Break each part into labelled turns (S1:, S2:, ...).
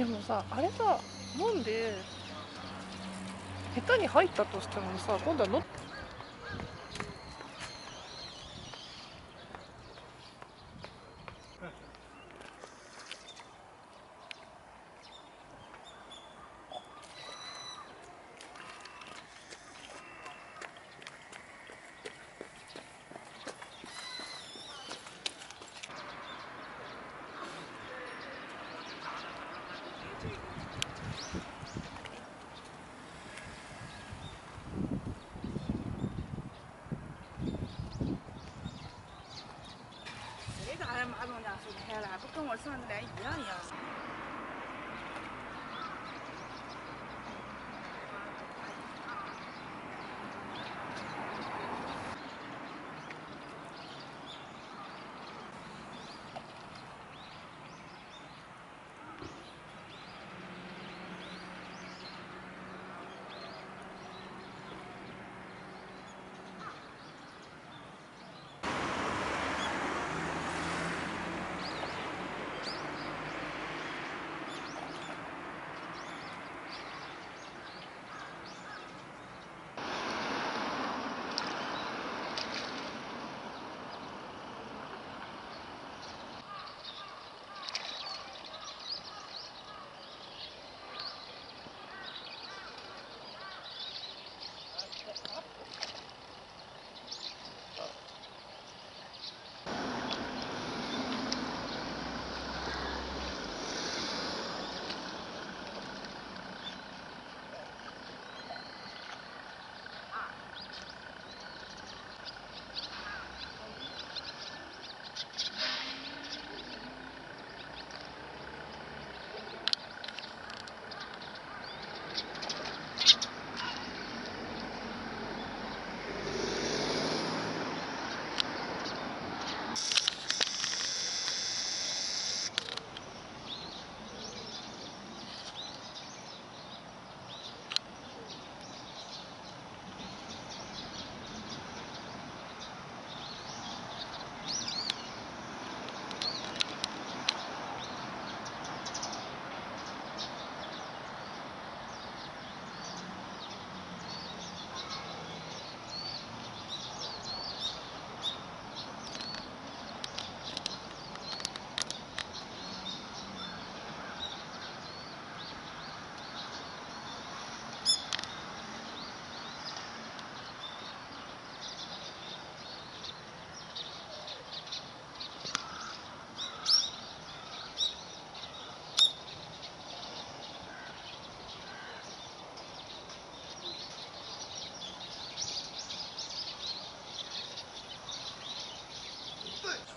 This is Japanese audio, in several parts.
S1: でもさあれさ飲んで下手に入ったとしてもさ今度はの
S2: 谁咋的马总家收钱了？不跟我上次来一样一样。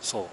S3: そう。